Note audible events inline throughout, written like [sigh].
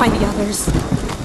find the others.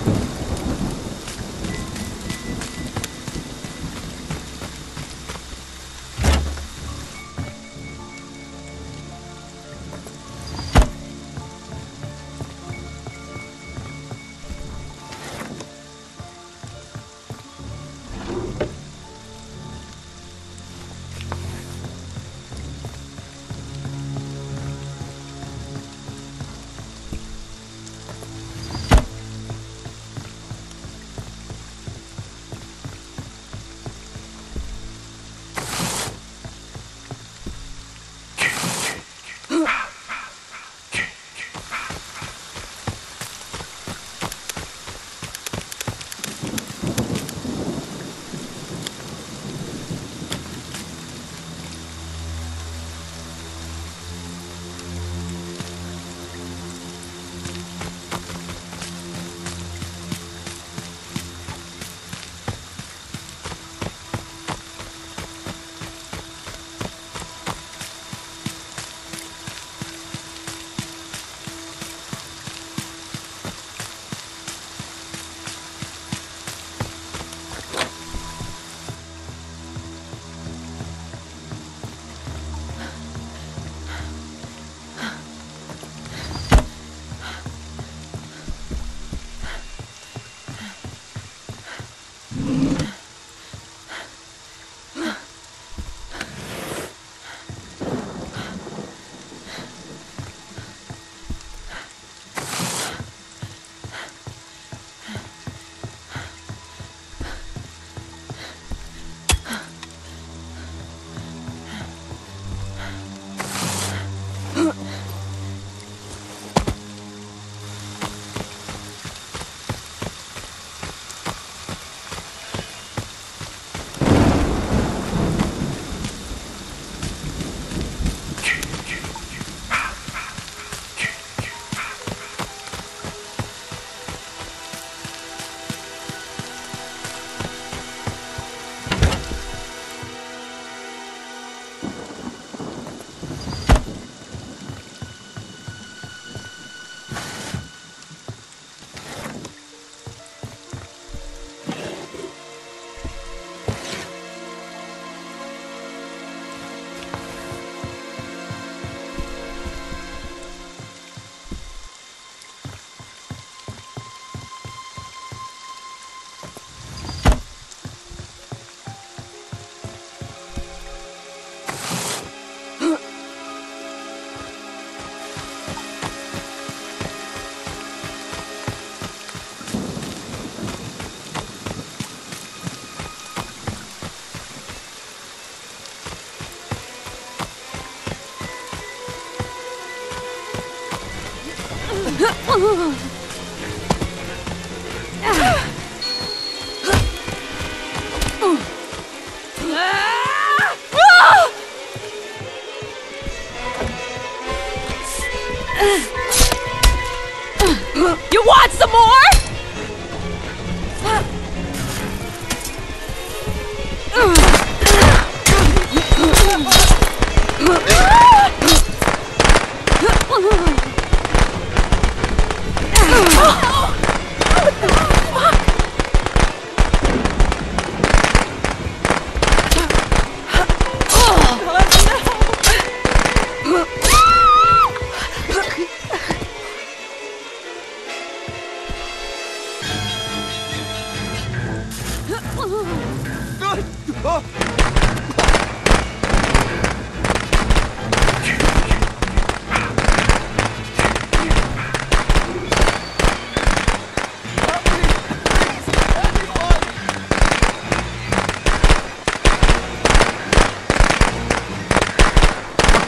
You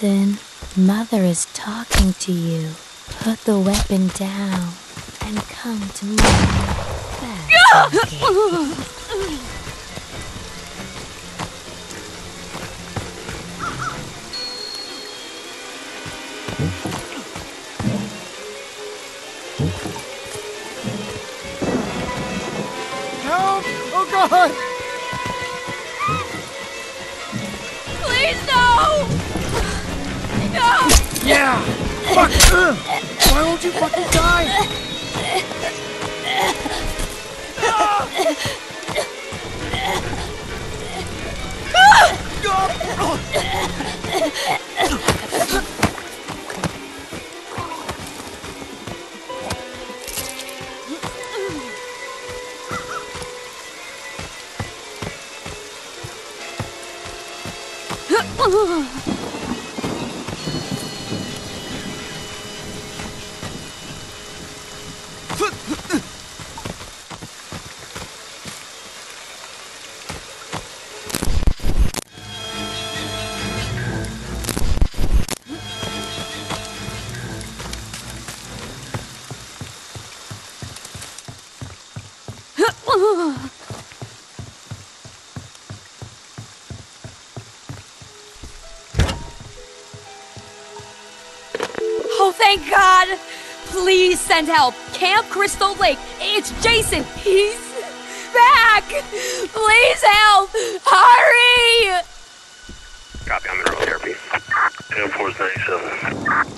Jason, Mother is talking to you. Put the weapon down and come to me. That's [laughs] okay. Why won't you fucking die? Send help. Camp Crystal Lake. It's Jason. He's back. Please help. Hurry! Copy, I'm in early therapy. Air Force 97.